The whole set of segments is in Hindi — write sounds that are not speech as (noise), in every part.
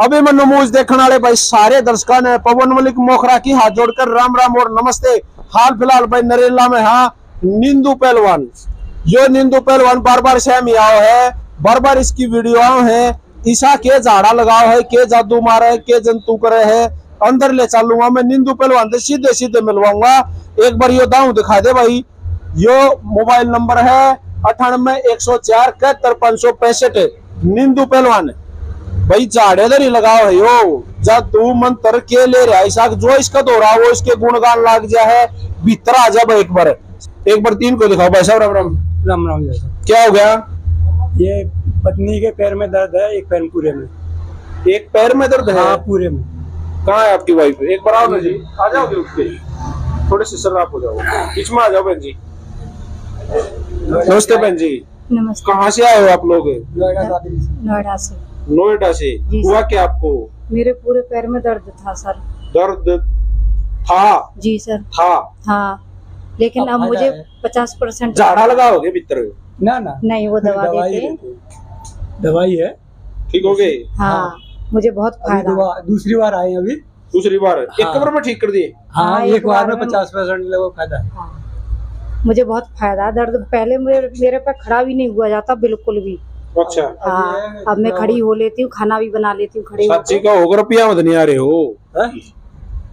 अभी मैं नमूज देखने वाले भाई सारे दर्शकों ने, पवन मलिक मोखरा की हाथ जोड़कर राम राम और नमस्ते। हाल फ़िलहाल भाई नरेला में हाँ निंदू पहलवान। यो निंदू पहलवान बार बार से हम आओ है बार बार इसकी वीडियो है। ईसा के झाड़ा लगाओ है, के जादू मारे है, के जंतु करे है, अंदर ले चलूँगा मैं, निंदू पहलवान से सीधे सीधे मिलवाऊँगा। एक बार यो दाऊ दिखा दे भाई। यो मोबाइल नंबर है अठानवे एक सौ चार इकहत्तर पाँच सौ पैंसठ, निंदू पहलवान। भाई झाड़े दर ही लगाओ है यो। जादू मंत्र के ले रहा ऐसा जो इसका दोहरा वो इसके गुणगान लाग जा है भीतर आ जा एक बार। एक बार तीन को दिखाओ भाई साहब राम राम राम राम क्या हो गया? ये पत्नी के पैर में दर्द है एक पैर पूरे में। एक पैर में दर्द है? हाँ पूरे में। कहाँ है आपकी वाइफ एक बार आओ ना जी। आ जाओगे उठ थोड़े से सर्राफ हो जाओ। बीच में आ जाओ बहन जी। नमस्ते बहन जी। नमस्ते। कहाँ से आए हो आप लोग? नोएडा से। नोएडा से हुआ क्या आपको? मेरे पूरे पैर में दर्द था सर। दर्द था? जी सर। था? हाँ। लेकिन अब मुझे पचास परसेंट झाड़ा लगाओगे भीतर? ना ना। नहीं वो दवा दवाई देते दवाई है। ठीक हो गए हाँ। मुझे बहुत फ़ायदा। दूसरी बार आए अभी। दूसरी बार? एक हाँ। कमर में ठीक कर दिए? हाँ हाँ, एक एक बार में पचास परसेंट लोगों फ़ायदा है। हाँ। मुझे बहुत फ़ायदा। दर्द पहले मेरे मेरे पे खड़ा भी नहीं हुआ जाता बिल्कुल भी। अच्छा। हाँ अब मैं खड़ी हो लेती हूँ खाना भी बना लेती हूँ खड़ी सच्ची होकर का होकर रुपया मत नहीं आ रहे हो? हैं?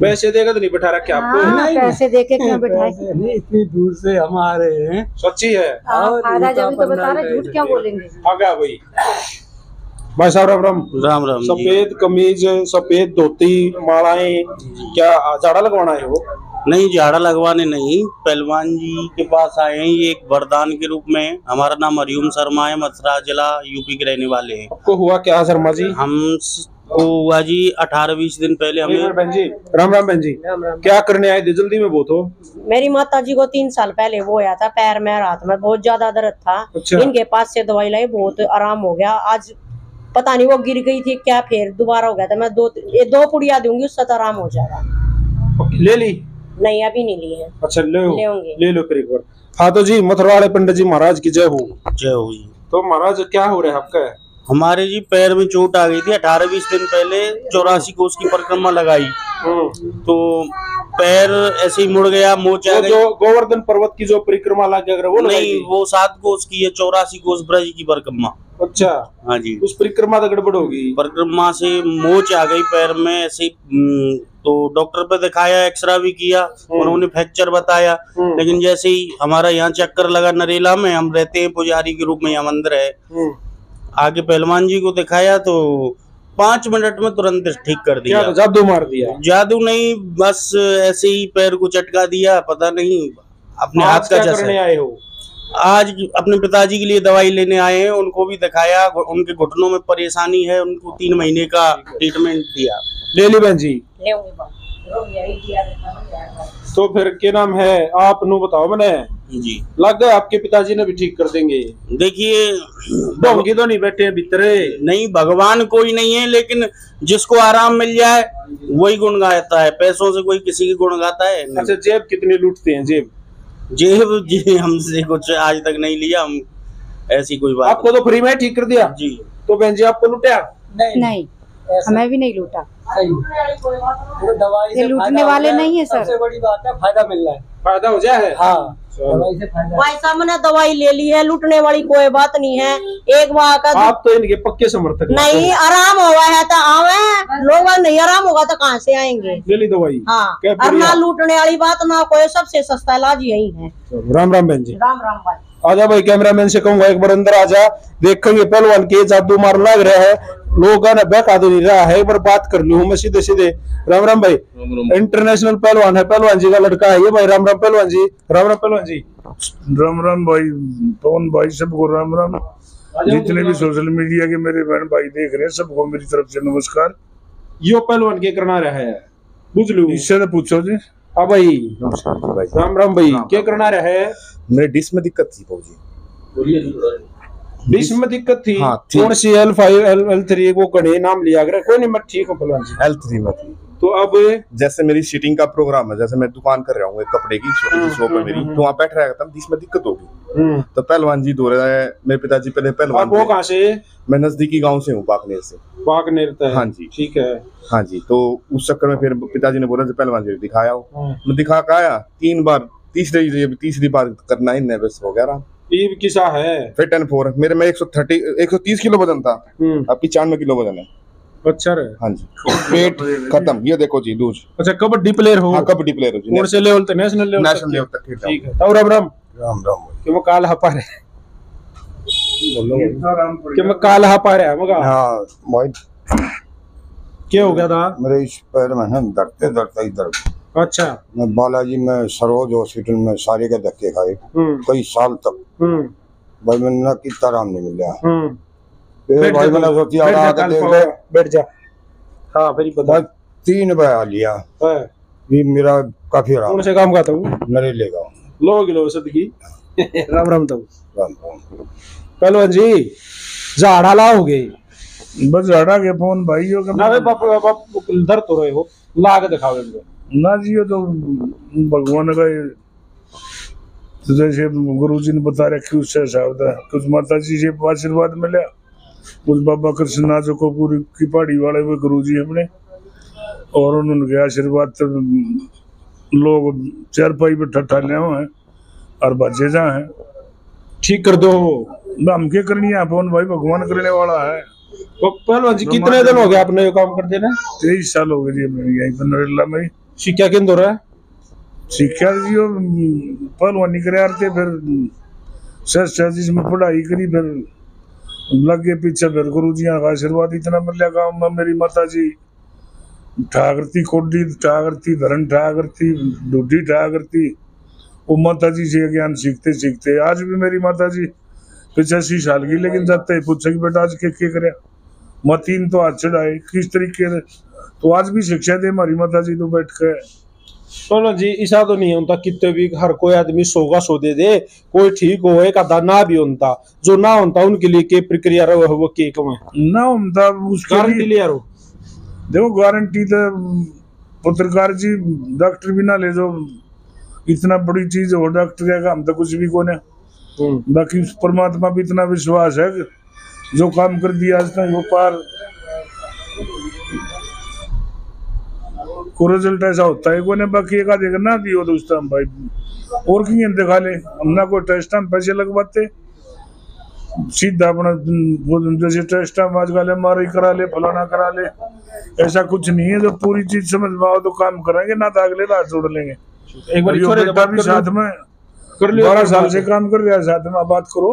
पैसे देगा तो नहीं बैठा रखे आपको? हाँ नहीं, पैसे दे के क्यों (laughs) बैठाए इतनी दूर से हम आ रहे हैं। सच्ची है? और जब तो बता रहे झूठ क्या बोलेंगे? आ गया भाई। भाई साहब राम राम। राम राम सफ़ेद कमीज सफ़ेद धोती मालाएँ क्या झाड़ा लगवाना है वो? नहीं झाड़ा लगवाने नहीं। पहलवान जी के पास आए हैं ये एक वरदान के रूप में। हमारा नाम हरिओम शर्मा है मथुरा जिला यूपी के रहने वाले हैं। आपको हुआ क्या शर्मा जी? हम को हुआ जी अठारह बीस दिन पहले हमें बहन जी। राम राम बहन जी। क्या करने आए थे? जल्दी में बहुत हो मेरी माता जी को तीन साल पहले वो आया था पैर में हाथ में। बहुत ज़्यादा दर्द था। अच्छा। इनके पास से दवाई लाई बहुत आराम हो गया। आज पता नहीं वो गिर गई थी क्या फिर? दोबारा हो गया था। मैं दो ये दो पुड़िया दूँगी उससे तो आराम हो जाएगा। ले ली? नहीं अभी नहीं ली है। अच्छा ले ले ले लो फिर एक बार। हाँ तो जी मथुरा पंडित जी महाराज की जय हो। जय हो जी। तो महाराज क्या हो रहा है आपका? हमारे जी पैर में चोट आ गई थी। अठारह बीस दिन पहले चौरासी कोस की परिक्रमा लगाई। हम्म। तो पैर ऐसे ही मुड़ गया मोच आ गई। जो गोवर्धन पर्वत की जो परिक्रमा लागे अगर वो नहीं वो सात कोस की है चौरासी कोस ब्रज की परिक्रमा। अच्छा हाँ जी उस परिक्रमा तो गड़बड़ होगी परिक्रमा से मोच आ गई पैर में ऐसे तो डॉक्टर पे दिखाया एक्सरा भी किया उन्होंने फ्रैक्चर बताया। लेकिन जैसे ही हमारा यहाँ चक्कर लगा नरेला में हम रहते हैं पुजारी के रूप में यहाँ मंदिर है। आगे पहलवान जी को दिखाया तो पाँच मिनट में तुरंत ठीक कर दिया। तो जादू मार दिया। जादू नहीं बस ऐसे ही पैर को चटका दिया पता नहीं अपने हाथ का जैसा आए हो? आज अपने पिताजी के लिए दवाई लेने आए हैं उनको भी दिखाया उनके घुटनों में परेशानी है उनको तीन महीने का ट्रीटमेंट दिया। ले ली बहन जी। ले होंगे बाप। यही दिया रहता है। तो फिर क्या नाम है? आप नु बताओ मैंने जी। लग गए आपके पिताजी ने भी ठीक कर देंगे। देखिए ढोंगी तो नहीं बैठे हैं भीतरे। नहीं भगवान कोई नहीं है लेकिन जिसको आराम मिल जाए वही गुण गाता है। पैसों से कोई किसी की गुण गाता है? अच्छा जेब कितनी लूटते हैं जेब? जेब जी हमसे कुछ आज तक नहीं लिया हम ऐसी कोई बात आपको तो फ्री में ठीक कर दिया? नहीं। जी। तो बहन जी आपको लुटिया नहीं। नहीं। हमें भी नहीं लूटा। सही। दवाई ये से लूटने वाले नहीं है, सर। सबसे बड़ी बात है फ़ायदा मिल रहा है। फ़ायदा हो जाए? हाँ चलो। दवाई से फ़ायदा। है। भाई साहब मैंने दवाई ले ली है लूटने वाली कोई बात नहीं है। एक बार का आप तो इनके पक्के समर्थक नहीं आराम हुआ है तो आवे। लोग नहीं आराम होगा तो कहाँ से आएँगे? ले ली दवाई। हाँ और ना लूटने वाली बात ना कोई सबसे सस्ता इलाज यही है। राम राम बहन जी। राम राम भाई। आजा भाई कैमरामैन से कहूँगा एक बार अंदर आजा। देखेंगे पहलवान के जादू मार लग रहा है। लोगों ने नहीं रहा है। एक बार बात कर लूँ मैं सीधे सीधे। राम राम भाई। इंटरनेशनल पहलवान है। पहलवान जी का लड़का है ये भाई। राम राम पहलवान जी। राम राम पहलवान जी। राम राम भाई पवन भाई? सबको राम राम। जितने भी सोशल मीडिया के मेरे बहन भाई देख रहे हैं सबको मेरी तरफ़ से नमस्कार। यो पहलवान के करना रहा है। बुझ लू। इससे तो पूछो जी। हाँ भाई। नमस्कार। भाई राम राम भाई क्या करना रहा है? मेरे डिस्क में दिक्कत थी भाजी बीच में दिक्कत थी हाँ, कौन सी L five L L three वो गणे नाम लिया करे कोई नहीं मैं ठीक हूँ पहलवान जी एल थ्री में तो अब जैसे मेरी सीटिंग का प्रोग्राम है जैसे मैं दुकान कर रहा हूँ कपड़े की छोटी सी शॉप है मेरी तो वहाँ बैठ रहा था बीच में दिक्कत होगी तो पहलवान जी दो रहे हैं मेरे पिताजी पहले पहलवान वो कहाँ से मैं नजदीकी गाँव से हूँ पाकनेर से नेरता हाँ जी। ठीक है हाँ जी तो उस चक्कर में फिर पिताजी ने बोला जो पहलवान जी दिखाया हो। मैं दिखा के आया तीन बार तीसरी तीसरी बार करना ही नर्वस हो गया रहा ईब किसा है? फिर टेन फोर मेरे में एक सौ थर्टी एक सौ तीस किलो वज़न था। हम्म, अब पचानवे किलो वज़न है। अच्छा रे हाँ जी। पेट खत्म। ये देखो जी लूज। अच्छा कबड्डी प्लेयर हो? हाँ कबड्डी प्लेयर हो जी? कौन से लेवल तक नेशनल लेवल नेशनल लेवल तक ठीक है। तो राम राम। राम राम कि मैं काल हपा रहे कि मैं काल हपा रहा मगा। हाँ भाई। क्या हो गया था? मेरे इस पैर में है दर्दते दर्दते ही दर्द अच्छा। मैं बालाजी में सरोज हॉस्पिटल में सारे के धक्के खाए। हम्म। कई साल तक। हम्म। भाई मैंने ना कितना आराम नहीं मिला। हम्म। फिर बैठ भाई मैंने सोची बैठ जा आके देख। बैठ जा। हाँ फिर बता तीन बया लिया। है, ये मेरा काफ़ी आराम से काम का था वो नरेले का लो किलो सदगी राम राम तो। राम राम। पहलवान जी झाड़ा ला हो गए बस हटा के फ़ोन भाई हो ना बाप बाप दर्द तो रहे हो। ला के दिखाओ इनको। ना जी ये तो भगवान का तो जैसे गुरु जी ने बता रखी उससे हिसाब था कुछ माता जी से आशीर्वाद मिला। कुछ बाबा कृष्णनाथ को पूरी की पहाड़ी वाले हुए गुरु जी अपने और उन्होंने आशीर्वाद तो लोग चारपाई पे ठट्ठा ले हैं और बचे जा हैं। ठीक कर दो। हम क्या करनी है? फ़ोन भाई भगवान करने वाला है। तो पहलवान जी कितने दिन हो गए आपने ये काम करते ना तेईस साल हो गए जी मेरी यहीं पर नरेला में शिक्षा केंद्र हो रहा है? शिक्षा जी वो पहलवानी करे आते फिर सच में पढ़ाई करी, फिर लगे पीछे फिर गुरु जी का आशीर्वाद इतना मिल गया गाँव में मेरी माता जी ठा करती कोडी ठा करती धरन ठा करती ढूढ़ी वो माता जी से ज्ञान सीखते सीखते, आज भी मेरी माता जी पिचासी साल की, लेकिन जाते पूछे कि बेटा आज के के करे? मैं तीन तो हाथ चढ़ाए, किस तरीके से तो आज भी शिक्षा दे हमारी माता जी तो बैठ के। पहलवान जी ऐसा तो नहीं होता कितने भी हर कोई आदमी सौ का सौ दे दे कोई ठीक हो एक आधा ना भी होता। जो ना होता उनके लिए के प्रक्रिया रहो वो के कम ना हमदा उसके गारंटी लिया रो देखो गारंटी तो पत्रकार जी डॉक्टर भी ना ले जो इतना बड़ी चीज़ हो डॉक्टर का काम तो कुछ भी कोने हम्म, बाकी परमात्मा भी इतना विश्वास है जो काम कर दिया आज तक वो पार। को रिज़ल्ट ऐसा होता है। कोने बाकी एक आधे का ना दियो तो उस टाइम भाई और की दिखा ले? हम ना कोई टेस्ट हम पैसे लगवाते? सीधा अपना वो जैसे टेस्ट हम आज काले मारी करा ले फलाना करा ले। ऐसा कुछ नहीं है जो पूरी चीज़ समझ में आओ तो काम करेंगे ना तो अगले रात जोड़ लेंगे। एक बार छोरे बेटा भी साथ में कर लियो बारह साल से काम कर रहा है साथ में आप बात करो।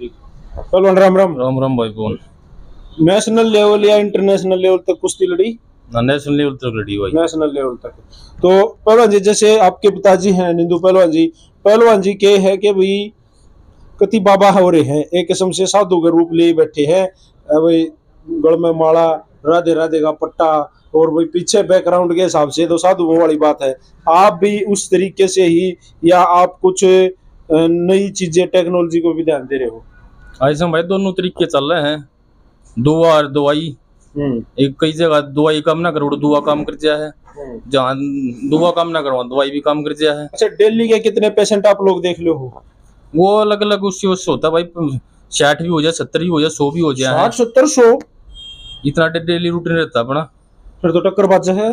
पहलवान राम राम। राम राम भाई बोल। नेशनल लेवल या इंटरनेशनल लेवल तक कुश्ती लड़ी? नेशनल लेवल तक रेडी भाई नेशनल लेवल तक। तो पहलवान जी जैसे आपके पिताजी हैं निंदू पहलवान जी पहलवान जी के है कि भाई कति बाबा हो रहे हैं एक किस्म से साधु के रूप लिए बैठे हैं भाई गल में माला राधे राधे का पट्टा और भाई पीछे बैकग्राउंड के हिसाब से तो साधुओं वाली बात है। आप भी उस तरीके से ही या आप कुछ नई चीज़ें टेक्नोलॉजी को भी ध्यान दे रहे हो? ऐसे भाई दोनों तरीके चल रहे हैं। दुआ और दवाई एक कई जगह दवाई काम ना करो दुआ काम कर दिया है। जहाँ दुआ काम ना करो दवाई भी काम कर दिया है। अच्छा दिल्ली के कितने पेशेंट आप लोग देख लो? हो वो अलग अलग उससे उससे होता है भाई साठ भी हो जाए सत्तर भी हो जाए सौ भी हो जाए। साठ सत्तर सौ? इतना डेली रूटीन रहता अपना। फिर तो टक्कर बाज है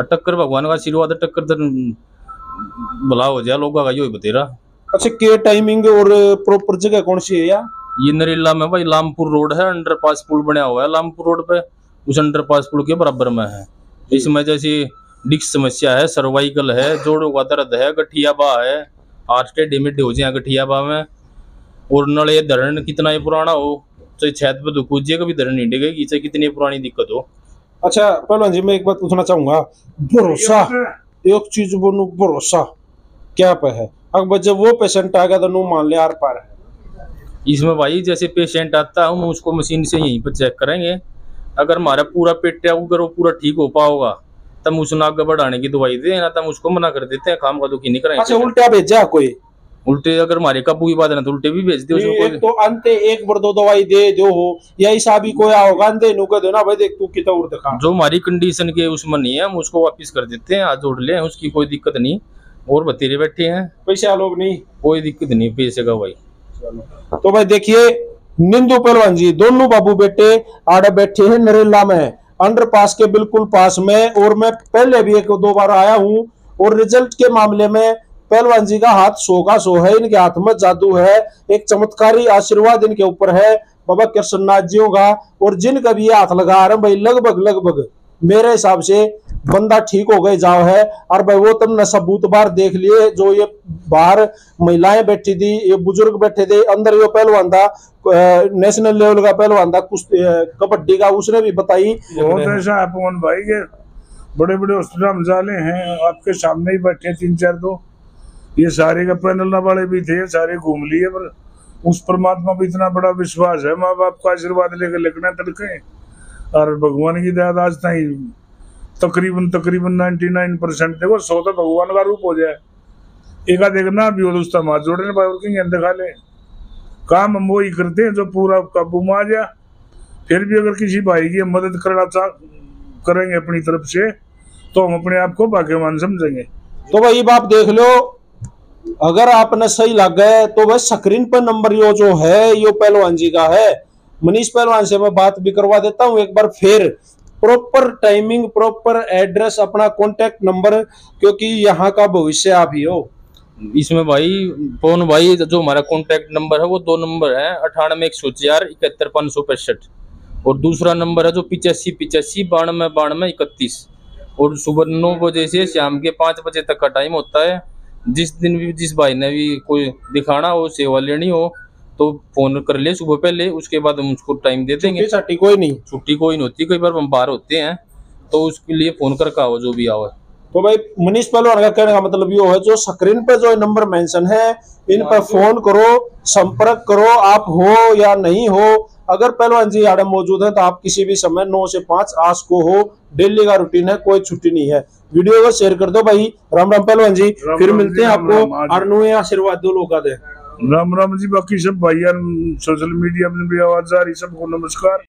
टक्कर भगवान का आशीर्वाद है टक्कर तो भला हो जाए लोगों का बतेरा। अच्छा के टाइमिंग और प्रॉपर जगह कौन सी है यार ये नरेला में भाई लामपुर रोड है अंडरपास पुल बना हुआ है लामपुर रोड पे। उस अंडरपास पुल के बराबर में है। इसमें जैसे डिस्क समस्या है सर्वाइकल है जोड़ों का दर्द है गठिया बा है आठ टेढ़े मिड्ढे हो जाए गठिया बा में। और नले धरण कितना ही पुराना हो चाहे छत पे तो कूजिए कभी धरण नहीं डिगेगी चाहे कितनी पुरानी दिक्कत हो। अच्छा पहलवान जी मैं एक बात पूछना चाहूँगा। भरोसा एक चीज़ बोलू भरोसा क्या पे है? अब जब वो पेशेंट आ गया तो नू मान ले आर पार है। इसमें भाई जैसे पेशेंट आता है हम उसको मशीन से यहीं पर चेक करेंगे। अगर हमारा पूरा पेट है अगर वो पूरा ठीक हो पाओगा तब उसने आगे बढ़ाने की दवाई दे ना तब उसको मना कर देते हैं काम का दुखी नहीं अच्छा उल्टा भेजा कोई? उल्टे अगर हमारे काबू की बात है ना तो उल्टे भी भेज दो एक तो अंत एक बार दो दवाई दे दो हो या ऐसा भी कोई आओगा दे नु कह दो ना भाई देख तू कितना उड़ दिखा। जो हमारी कंडीशन के उसमें नहीं है हम उसको वापस कर देते हैं आज जोड़ ले उसकी कोई दिक्कत नहीं। और बतेरे बैठे हैं। पैसे लोग नहीं। कोई दिक्कत नहीं पैसे का भाई। तो भाई देखिए, निंदू पहलवान जी, दोनों बाबू बेटे आड़े बैठे हैं नरेला में। अंडर पास के बिल्कुल पास में, और मैं पहले भी एक दो बार आया हूँ, और रिज़ल्ट के मामले में पहलवान जी का हाथ सो का सो है, इनके हाथ में जादू है, एक चमत्कारी आशीर्वाद इनके ऊपर है, बाबा कृष्णनाथ जियों का, और जिनका भी हाथ लगा रहे भाई, लगभग लगभग मेरे हिसाब से बंदा ठीक हो गए, जाओ है। और भाई, वो तुमने सबूत बार देख लिए, जो ये बाहर महिलाएँ बैठी थी, ये बुज़ुर्ग बैठे थे, अंदर ये पहलवान था नेशनल लेवल का पहलवान था कबड्डी का, उसने भी बताई। बहुत ऐसा है, पवन भाई के बड़े बड़े हॉस्पिटल जाले हैं, आपके सामने ही बैठे तीन चार दो। ये सारे का पैनल वाले भी थे, सारे घूम लिए, पर उस परमात्मा पे इतना बड़ा विश्वास है, माँ बाप का आशीर्वाद लेकर लिखना तड़के। और भगवान की दया आज तक तकरीबन तकरीबन 99 परसेंट देखो, सौ तो भगवान का रूप हो जाए। एक आध एक ना भी तो उसका हाथ जोड़ने भाई और कहीं दिखा ले। काम हम वही करते हैं जो पूरा काबू में आ जाए फिर भी अगर किसी भाई की मदद करना चाह करेंगे अपनी तरफ़ से तो हम अपने आप को भाग्यवान समझेंगे। तो भाई, आप देख लो, अगर आपने सही लग गए तो भाई स्क्रीन पर नंबर यो जो है, यो पहलवान जी का है। मनीष पहलवान से मैं बात भी करवा देता हूँ। एक बार फिर प्रॉपर टाइमिंग प्रॉपर एड्रेस अपना कॉन्टेक्ट नंबर क्योंकि यहाँ का भविष्य आप ही हो। इसमें भाई, पवन भाई, जो हमारा कॉन्टैक्ट नंबर है, वो दो नंबर है, अठानवे, एक सौ चार, इकहत्तर, पाँच सौ पैंसठ। और दूसरा नंबर है जो पिचासी पिचासी, बानवे बानवे, इकतीस। और सुबह नौ बजे से शाम के पाँच बजे तक का टाइम होता है। जिस दिन भी, जिस भाई ने भी कोई दिखाना हो, सेवा लेनी हो तो फ़ोन कर ले सुबह पहले उसके बाद हम उसको टाइम दे देंगे। छुट्टी कोई नहीं। छुट्टी कोई नहीं होती कई बार हम बाहर होते हैं तो उसके लिए फ़ोन करके आओ जो भी आओ। तो भाई मनीष पहलवान का कहने का मतलब ये है जो स्क्रीन पे जो नंबर मेंशन है इन पर फ़ोन करो संपर्क करो आप हो या नहीं हो। अगर पहलवान जी आड़े मौजूद हैं तो आप किसी भी समय नौ से पाँच आज को हो। डेली का रूटीन है कोई छुट्टी नहीं है। वीडियो को शेयर कर दो भाई। राम राम पहलवान जी राम फिर राम मिलते हैं आपको। आज- और नुए आशीर्वाद दो लोग का दे। राम राम जी, बाकी सब भाई सोशल मीडिया में भी आवाज़ आ रही, सबको नमस्कार।